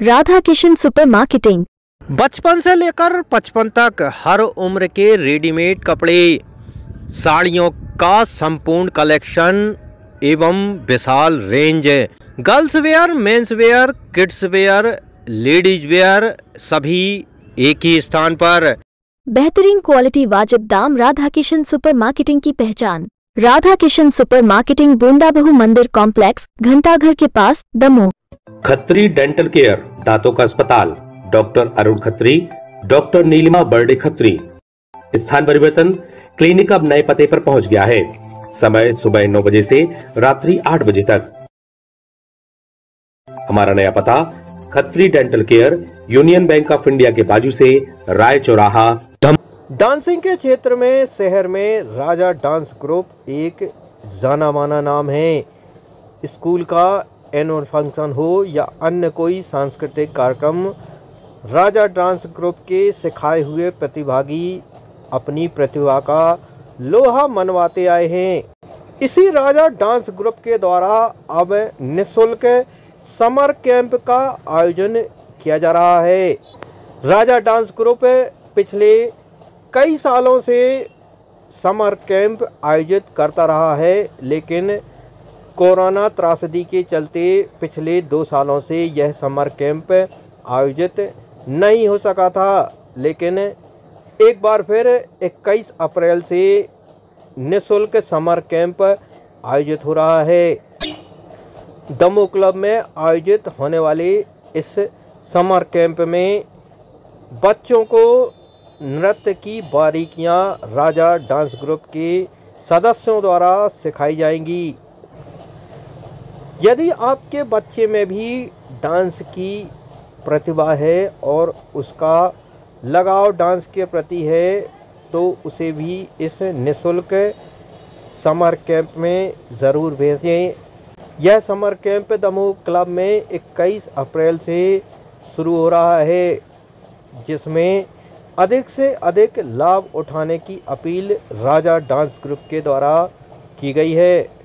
Radha Kishan super marketing बचपन से लेकर पचपन तक हर उम्र के रेडीमेड कपड़े साड़ियों का संपूर्ण कलेक्शन एवं विशाल range girls wear mens wear kids wear ladies wear सभी एक ही स्थान पर। बेहतरीन क्वालिटी वाजिब दाम राधा किशन सुपर मार्केटिंग की पहचान। राधा किशन सुपर मार्केटिंग बूंदा बहु मंदिर कॉम्प्लेक्स घंटाघर के पास दमोह। खत्री डेंटल केयर, दांतों का अस्पताल, डॉक्टर अरुण खत्री, डॉक्टर नीलिमा बर्डे खत्री। स्थान परिवर्तन क्लिनिक अब नए पते पर पहुँच गया है। समय सुबह नौ बजे से रात्रि आठ बजे तक। हमारा नया पता, Khatri dental care, union bank of India के बाजू से राय चौराहा। डांसिंग के क्षेत्र में, शहर में राजा डांस ग्रुप एक जाना माना नाम है। स्कूल का एनुअल फ़ंक्शन हो या अन्य कोई सांस्कृतिक कार्यक्रम, राजा डांस ग्रुप के सिखाए हुए प्रतिभागी अपनी प्रतिभा का लोहा मनवाते आए हैं। इसी राजा डांस ग्रुप के द्वारा अब निशुल्क समर कैंप का आयोजन किया जा रहा है। राजा डांस ग्रुप पिछले कई सालों से समर कैंप आयोजित करता रहा है, लेकिन कोरोना त्रासदी के चलते पिछले दो सालों से यह समर कैंप आयोजित नहीं हो सका था, लेकिन एक बार फिर 21 अप्रैल से निशुल्क समर कैंप आयोजित हो रहा है। दमो क्लब में आयोजित होने वाले इस समर कैंप में बच्चों को नृत्य की बारीकियाँ राजा डांस ग्रुप के सदस्यों द्वारा सिखाई जाएँगी। यदि आपके बच्चे में भी डांस की प्रतिभा है और उसका लगाव डांस के प्रति है तो उसे भी इस निशुल्क समर कैंप में ज़रूर भेजें। यह समर कैंप दमोह क्लब में 21 अप्रैल से शुरू हो रहा है, जिसमें अधिक से अधिक लाभ उठाने की अपील राजा डांस ग्रुप के द्वारा की गई है।